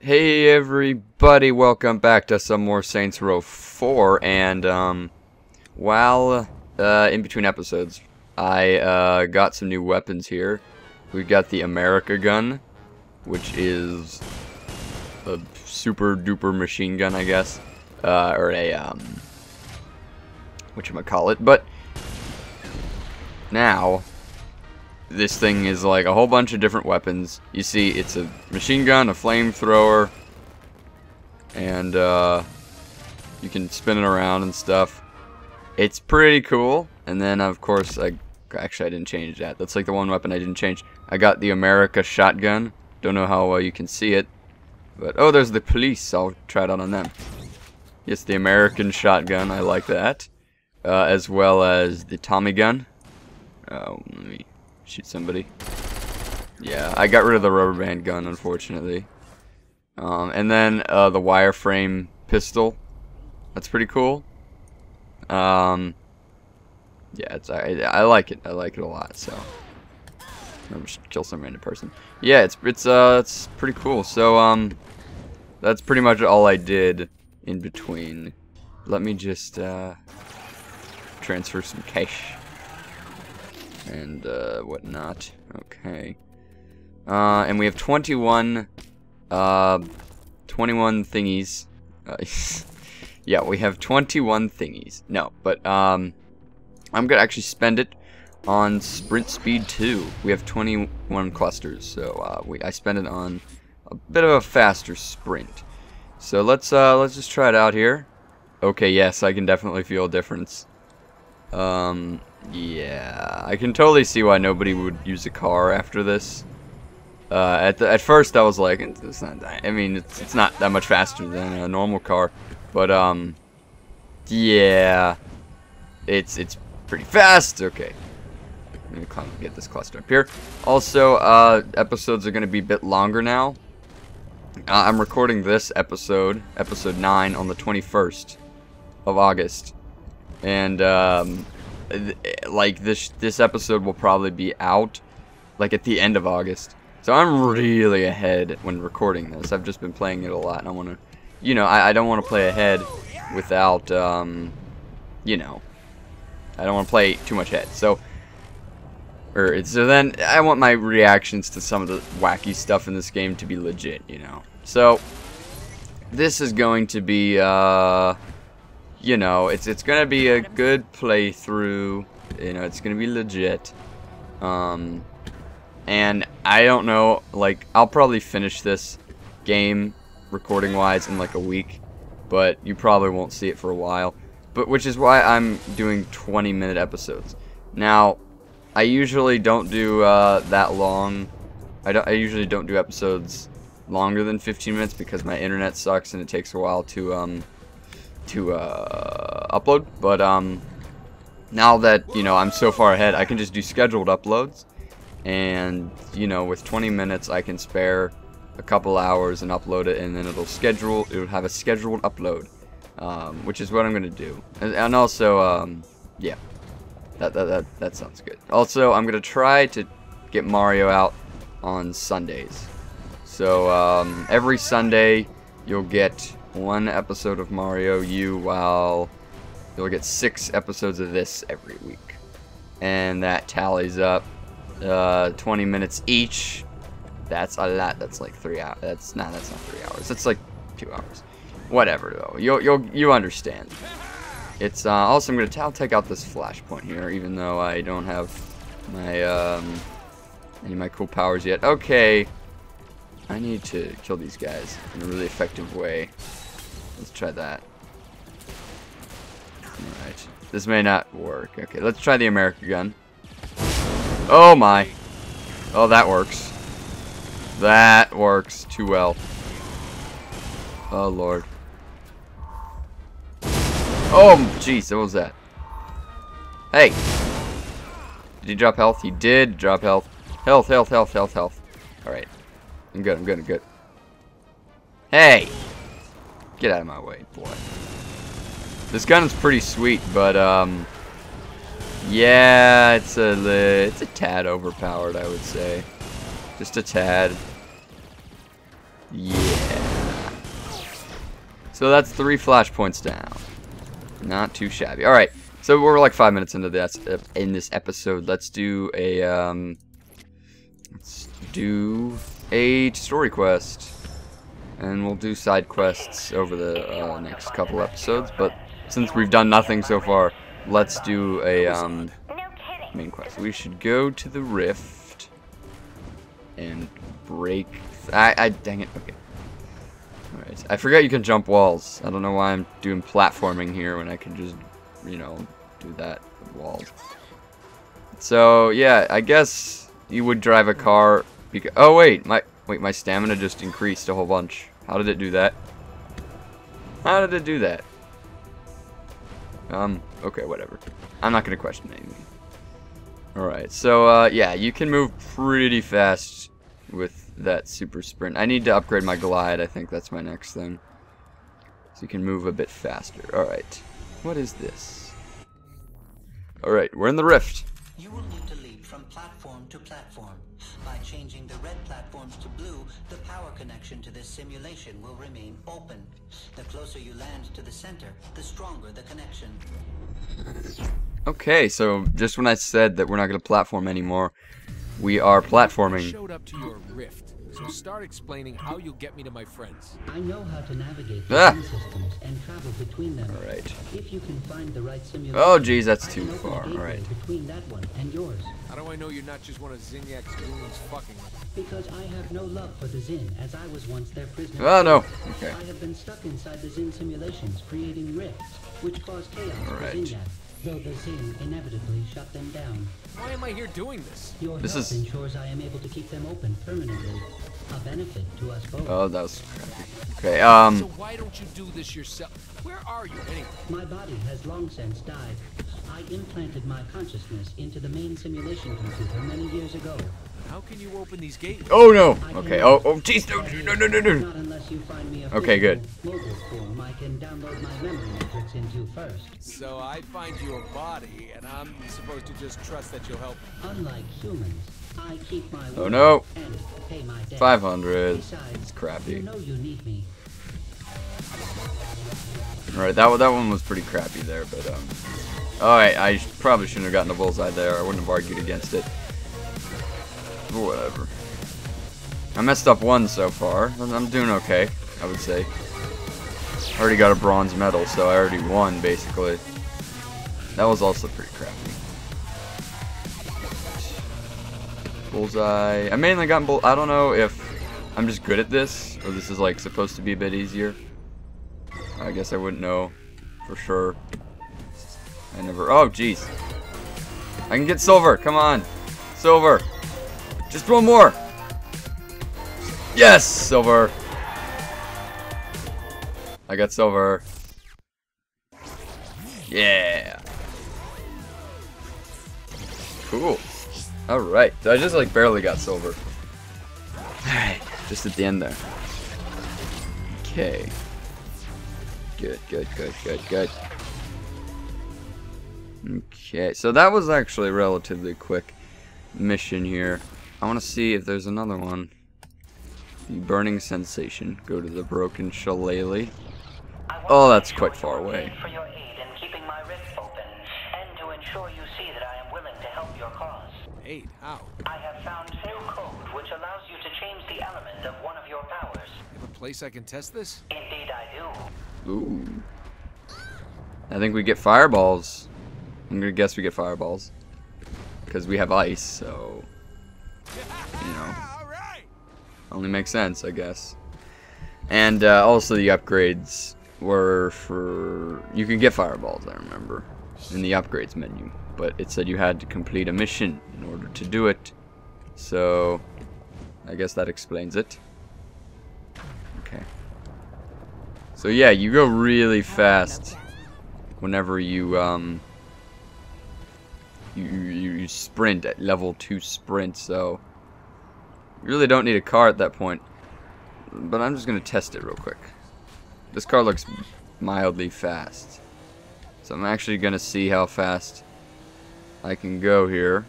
Hey everybody, welcome back to some more Saints Row 4, and um, while uh, in between episodes, I uh, got some new weapons here. We've got the America gun, which is a super duper machine gun, I guess, uh, or a um, call it. But now this thing is like a whole bunch of different weapons. You see, it's a machine gun, a flamethrower, and uh, you can spin it around and stuff. It's pretty cool. And then, of course, I actually I didn't change that. That's like the one weapon I didn't change. I got the America shotgun. Don't know how well you can see it, but oh, there's the police. I'll try it out on them. Yes, the American shotgun. I like that, uh, as well as the Tommy gun. Oh, let me shoot somebody. Yeah, I got rid of the rubber band gun, unfortunately. Um, and then uh, the wireframe pistol. That's pretty cool. Um, yeah, it's I, I like it. I like it a lot. So I'm just kill some random person. Yeah, it's it's uh it's pretty cool. So um, that's pretty much all I did in between. Let me just uh transfer some cash and uh, whatnot. Okay. Uh, and we have 21, uh, 21 thingies. Uh, yeah, we have 21 thingies. No, but um, I'm gonna actually spend it on sprint speed 2. We have 21 clusters, so uh, we I spend it on a bit of a faster sprint. So let's uh, let's just try it out here. Okay, yes, I can definitely feel a difference. Um, yeah, I can totally see why nobody would use a car after this. Uh, at the, at first, I was like, it's not. I mean, it's it's not that much faster than a normal car, but um, yeah, it's it's pretty fast. Okay, let me get this cluster up here. Also, uh, episodes are gonna be a bit longer now. Uh, I'm recording this episode, episode nine, on the 21st of August, and um, like this this episode will probably be out like at the end of August. So I'm really ahead when recording this. I've just been playing it a lot and I want to, you know, I, I don't want to play ahead without, um, you know, I don't want to play too much ahead. So, or so then I want my reactions to some of the wacky stuff in this game to be legit, you know. So, this is going to be, uh, you know, it's it's gonna be a good playthrough. You know, it's gonna be legit. Um, and I don't know, like I'll probably finish this game recording wise in like a week, but you probably won't see it for a while. But which is why I'm doing 20 minute episodes. Now, I usually don't do uh, that long. I don't. I usually don't do episodes longer than 15 minutes because my internet sucks and it takes a while to um to uh, upload. But um, now that you know I'm so far ahead, I can just do scheduled uploads, and you know with 20 minutes I can spare a couple hours and upload it, and then it'll schedule. It'll have a scheduled upload, um, which is what I'm gonna do. And, and also, um, yeah, that, that that that sounds good. Also, I'm gonna try to get Mario out on Sundays. So um, every Sunday you'll get one episode of Mario U while you'll get six episodes of this every week. And that tallies up uh, 20 minutes each. That's a lot. That's like three hours. That's not. That's not three hours. That's like two hours. Whatever though. You'll you'll you understand. It's uh, also I'm gonna take out this flashpoint here, even though I don't have my um, any of my cool powers yet. Okay. I need to kill these guys in a really effective way. Let's try that. Alright. This may not work. Okay, let's try the America gun. Oh my. Oh, that works. That works too well. Oh, Lord. Oh, jeez, what was that? Hey! Did he drop health? He did drop health. Health, health, health, health, health. Alright. I'm good, I'm good, I'm good. Hey! Get out of my way, boy. This gun is pretty sweet, but, um... Yeah, it's a, it's a tad overpowered, I would say. Just a tad. Yeah. So that's three flashpoints down. Not too shabby. All right. So we're like five minutes into this in this episode. Let's do a um. Let's do a story quest, and we'll do side quests over the uh, next couple episodes. But since we've done nothing so far, let's do a um main quest. We should go to the rift and break. I, I dang it. Okay. Alright. I forgot you can jump walls. I don't know why I'm doing platforming here when I can just, you know, do that walls. So, yeah, I guess you would drive a car because Oh wait, my wait, my stamina just increased a whole bunch. How did it do that? How did it do that? Um, okay, whatever. I'm not to question anything. Alright, so, uh, yeah, you can move pretty fast with that super sprint. I need to upgrade my glide. I think that's my next thing. So you can move a bit faster. Alright. What is this? Alright, we're in the rift. You will need to leap from platform to platform. By changing the red platforms to blue, the power connection to this simulation will remain open. The closer you land to the center, the stronger the connection. Okay, so just when I said that we're not going to platform anymore, we are platforming. Showed up to your rift, so start explaining how you'll get me to my friends. I know how to navigate the Ah. systems and travel between them. Alright. If you can find the right simulation, Oh, geez, that's too can open a far. Alright. Between that one and yours. How do I know you're not just one of Zinyak's goons fucking? Because I have no love for the Zin, as I was once their prisoner. Oh, no. Okay. I have been stuck inside the Zin simulations, creating rifts, which cause chaos Alright. for Zinyak, though the Zin inevitably shut them down. Why am I here doing this? Your This help is- ensures I am able to keep them open permanently, a benefit to us both. Oh, that was crappy. Okay, um... So um, why don't you do this yourself? Where are you anyway? My body has long since died. I implanted my consciousness into the main simulation computer many years ago. How can you open these gates? oh no. Okay, oh, oh, jeez, no, no, no, no, no. Not unless you find me a Okay, good. physical, Mobile form I can download my memory matrix into first. So I find you a body, and I'm supposed to just trust that you'll help. Unlike humans, I keep my Oh no. and pay my debt. 500. It's crappy. You know you need me. Alright, that, that one was pretty crappy there, but, um... Alright, I probably shouldn't have gotten a bullseye there. I wouldn't have argued against it. Whatever. I messed up one so far. I'm doing okay, I would say. I already got a bronze medal, so I already won, basically. That was also pretty crappy. Bullseye. I mainly got bull. I don't know if I'm just good at this, or this is like supposed to be a bit easier. I guess I wouldn't know for sure. I never. Oh, jeez. I can get silver. Come on, silver. Just one more. Yes, silver. I got silver. Yeah. Cool. Alright. So I just like barely got silver. Alright. Just at the end there. Okay. Good, good, good, good, good. Okay, so that was actually a relatively quick mission here. I want to see if there's another one. The Burning Sensation. Go to the Broken Shillelagh. Oh, that's quite far away. For your aid in keeping my rift open, and to ensure you see that I am willing to help your cause. Eight, how? I have found new code which allows you to change the element of one of your powers. You have a place I can test this? Indeed I do. Ooh. I think we get fireballs. I'm gonna guess we get fireballs. Because we have ice, so. You know. Only makes sense, I guess. And uh, also the upgrades were for. You can get fireballs, I remember. In the upgrades menu. But it said you had to complete a mission in order to do it. So. I guess that explains it. Okay. So yeah, you go really fast whenever you um you, you, you sprint at level 2 sprint, so you really don't need a car at that point. But I'm just going to test it real quick. This car looks mildly fast. So I'm actually going to see how fast I can go here.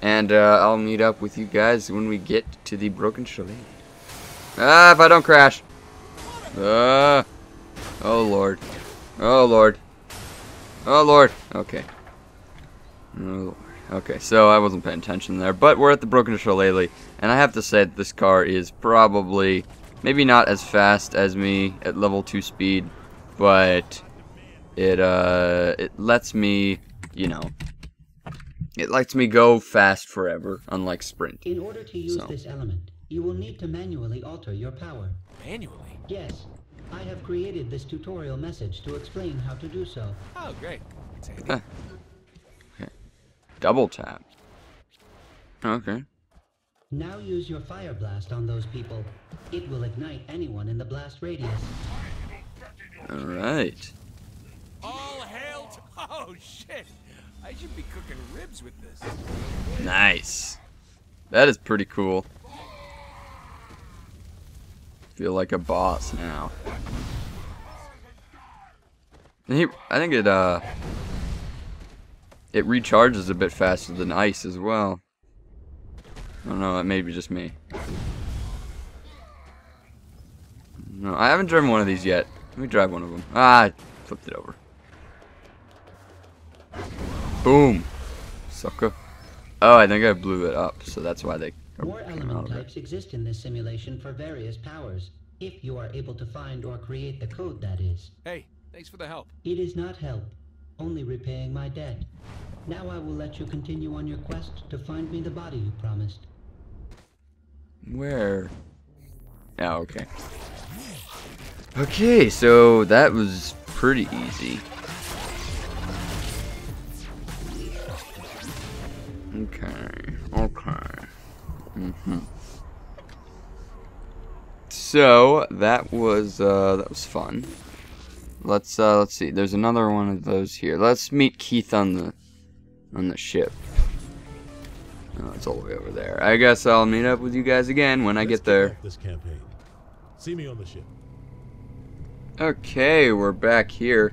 And uh, I'll meet up with you guys when we get to the Broken Chalet. Ah, if I don't crash. Ah. Oh lord. Oh lord. Oh lord. Okay. Oh. Okay, so I wasn't paying attention there, but we're at the Broken Shillelagh, and I have to say that this car is probably maybe not as fast as me at level 2 speed, but it uh it lets me, you know, it lets me go fast forever, unlike sprint. In order to use So. this element, you will need to manually alter your power. Manually? Yes, I have created this tutorial message to explain how to do so. Oh, great. It's handy. Huh. Double tap. Okay. Now use your fire blast on those people. It will ignite anyone in the blast radius. Alright. All hail to... Oh, shit. I should be cooking ribs with this. Nice. That is pretty cool. Feel like a boss now. He, I think it uh, it recharges a bit faster than ice as well. I don't know. That may be just me. No, I haven't driven one of these yet. Let me drive one of them. Ah, I flipped it over. Boom, sucker. Oh, I think I blew it up, so that's why they More came element types exist in this simulation for various powers, if you are able to find or create the code that is. Hey, thanks for the help. It is not help, only repaying my debt. Now I will let you continue on your quest to find me the body you promised. Where? Oh, okay. Okay, so that was pretty easy. Okay, okay. hmm So that was uh, that was fun. Let's uh, let's see. There's another one of those here. Let's meet Keith on the on the ship. Oh, it's all the way over there. I guess I'll meet up with you guys again when I Let's get there. This campaign. See me on the ship. Okay, we're back here.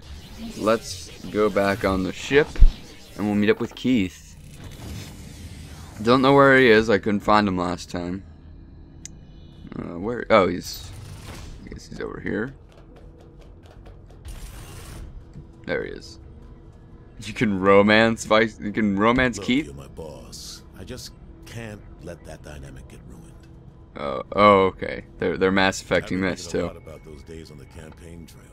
Let's go back on the ship and we'll meet up with Keith. Don't know where he is. I couldn't find him last time. Uh, where? Oh, he's. I guess he's over here. There he is. You can romance Vice. You can romance Look, Keith. you're my boss. I just can't let that dynamic get ruined. Oh, oh, okay. They're they're mass affecting this thinking a too. lot about those days on the campaign trail.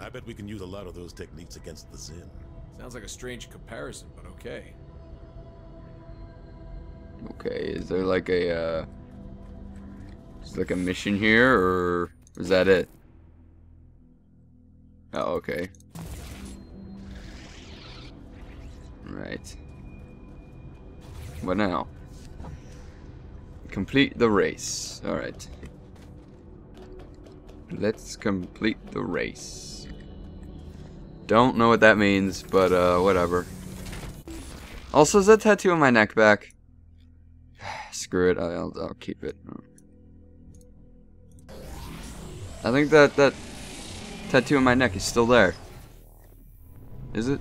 I bet we can use a lot of those techniques against the Zin. Sounds like a strange comparison, but okay. Okay, is there like a uh is like a mission here or is that it? Oh, okay. Right. What now? Complete the race. Alright. Let's complete the race. Don't know what that means, but uh, whatever. Also, is that tattoo on my neck back? Screw it, I'll, I'll keep it. I think that that tattoo on my neck is still there. Is it?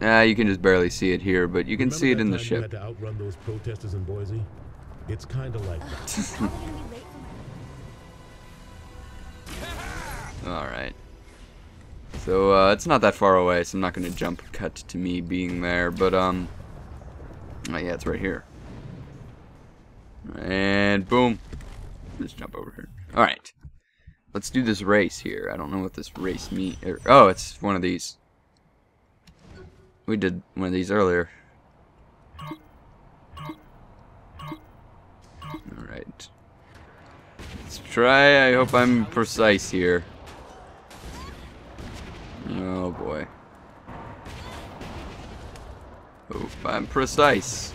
Nah, you can just barely see it here, but you can Remember see it in the time You ship. had to those protesters in Boise. It's kind of like that. Alright. So, uh, it's not that far away, so I'm not gonna jump cut to me being there, but, um... Oh, yeah, it's right here. And boom. let's jump over here. Alright. Let's do this race here. I don't know what this race mean. er, Oh, it's one of these. We did one of these earlier. Alright. Let's try. I hope I'm precise here. Oh boy. Hope I'm precise.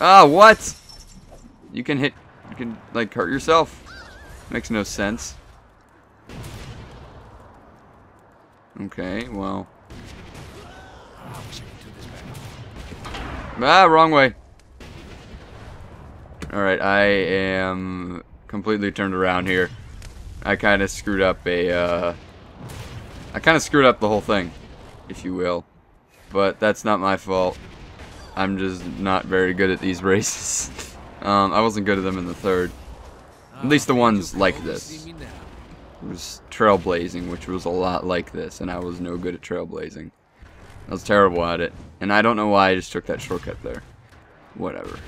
Ah, what? You can hit. You can, like, hurt yourself? Makes no sense. Okay, well. I wish I could do this better. Ah, wrong way. Alright, I am completely turned around here. I kind of screwed up a, uh... I kind of screwed up the whole thing, if you will. But that's not my fault. I'm just not very good at these races. um, I wasn't good at them in the third. At least the ones like this. It was trailblazing, which was a lot like this, and I was no good at trailblazing. I was terrible at it, and I don't know why I just took that shortcut there. Whatever.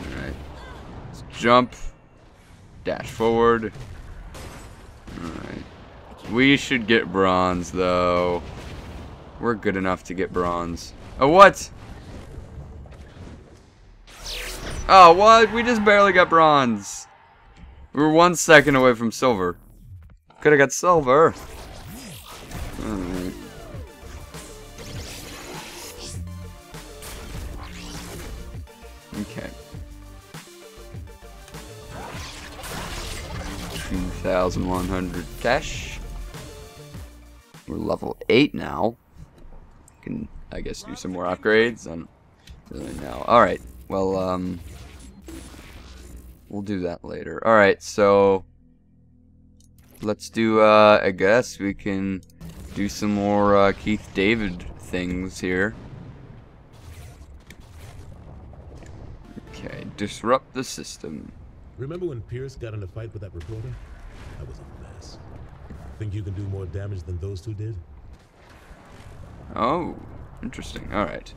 Alright. Let's jump. Dash forward. Alright. We should get bronze, though. We're good enough to get bronze. Oh, what? Oh, what? We just barely got bronze. We were one second away from silver. Could have got silver. Alright. Okay. 2,100 cash. We're level 8 now. Can, I guess, do some more upgrades. I really know. Alright. Well, um... We'll do that later. Alright, so... Let's do, uh, I guess we can do some more, uh, Keith David things here. Okay, disrupt the system. Remember when Pierce got in a fight with that reporter? That was a mess. Think you can do more damage than those two did? Oh, interesting. Alright.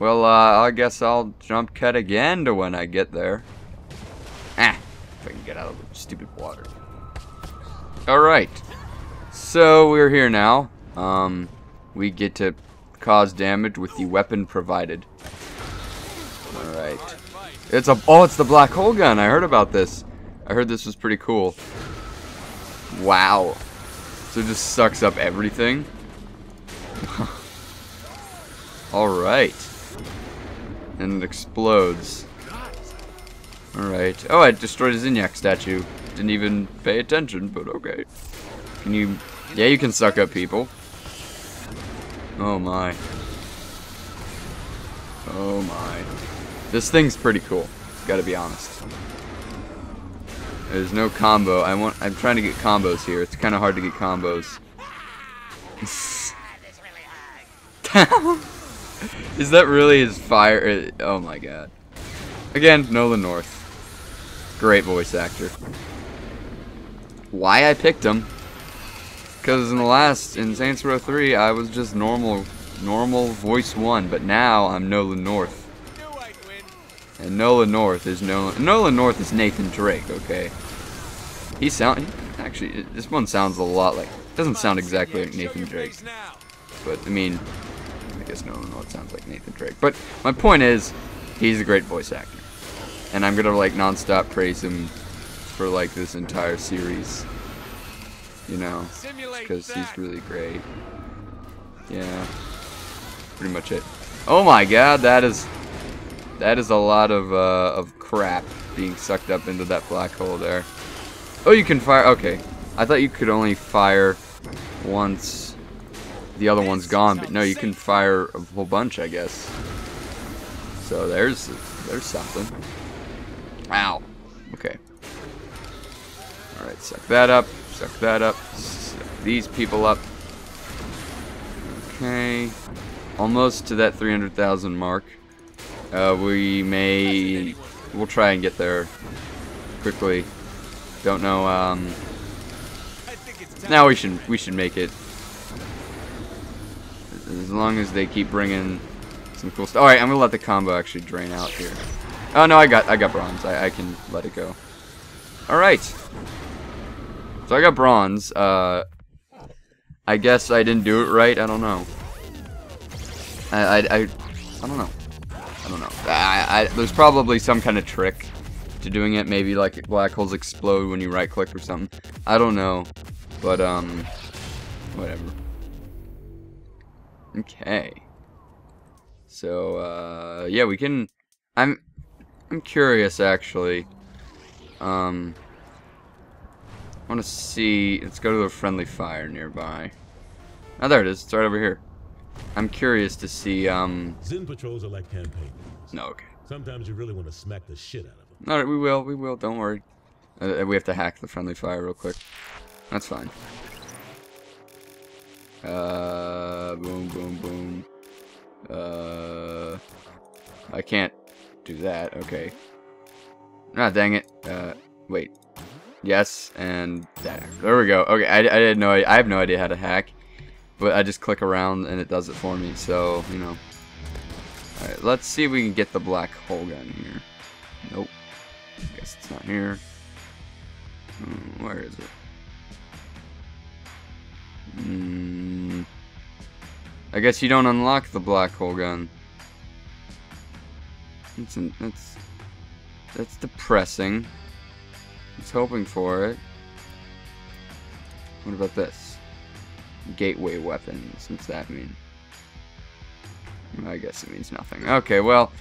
Well, uh, I guess I'll jump cut again to when I get there. Ah, if I can get out of the stupid water. Alright. So, we're here now. Um, we get to cause damage with the weapon provided. Alright. It's a- oh, it's the black hole gun. I heard about this. I heard this was pretty cool. Wow. So it just sucks up everything? Alright. And it explodes. Alright. Oh, I destroyed a Zinyak statue. Didn't even pay attention, but okay. Can you... Yeah, you can suck up people. Oh my. Oh my. This thing's pretty cool. Gotta be honest. There's no combo. I want. I'm trying to get combos here. It's kind of hard to get combos. Is that really his fire? uh, Oh my god. Again, Nolan North. Great voice actor. Why I picked him? Because in the last, in Saints Row 3, I was just normal, normal voice 1, but now I'm Nolan North. And Nolan North is Nolan. Nolan North is Nathan Drake. Okay. He sound actually this one sounds a lot like doesn't sound exactly like Nathan Drake, but I mean, I guess Nolan North sounds like Nathan Drake. But my point is, he's a great voice actor, and I'm gonna like nonstop praise him for like this entire series. You know, because he's really great. Yeah, pretty much it. Oh my God, that is that is a lot of uh, of crap being sucked up into that black hole there. Oh, you can fire. Okay, I thought you could only fire once the other one's gone, but no, you can fire a whole bunch, I guess. So there's there's something. Ow. Okay. All right, suck that up. Suck that up. Suck these people up. Okay. Almost to that 300,000 mark. Uh, we may... We'll try and get there quickly. Don't know, um... Now we should we should make it. As long as they keep bringing some cool stuff. All right, I'm gonna let the combo actually drain out here. Oh no, I got I got bronze. I, I can let it go. All right. So I got bronze. Uh, I guess I didn't do it right. I don't know. I I I, I don't know. I don't know. I, I there's probably some kind of trick to doing it. Maybe like black holes explode when you right click or something. I don't know. But um whatever. Okay. So uh yeah, we can I'm I'm curious actually. Um I want to see let's go to a friendly fire nearby. Oh there it is. It's right over here. I'm curious to see um Zen patrols are like campaign. no okay. Sometimes you really want to smack the shit out of them. Alright, we will, we will, don't worry. Uh, we have to hack the friendly fire real quick. That's fine. Uh, boom, boom, boom. Uh, I can't do that, okay. Ah, dang it. Uh, wait. Yes, and there. There we go. Okay, I, I didn't know. I have no idea how to hack, but I just click around and it does it for me. So you know. All right, let's see if we can get the black hole gun here. Nope. I guess it's not here. Hmm, where is it? Hmm. I guess you don't unlock the black hole gun. That's an, that's that's depressing. Was hoping for it. What about this? Gateway weapons. What's that mean? I guess it means nothing. Okay, well,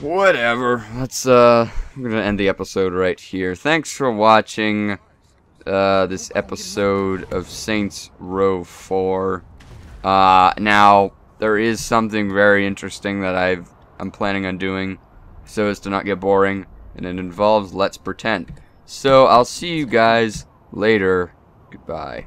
whatever. Let's, uh, we're gonna end the episode right here. Thanks for watching, uh, this episode of Saints Row 4. Uh, now, there is something very interesting that I've, I'm planning on doing so as to not get boring, and it involves Let's Pretend. So, I'll see you guys later. Goodbye.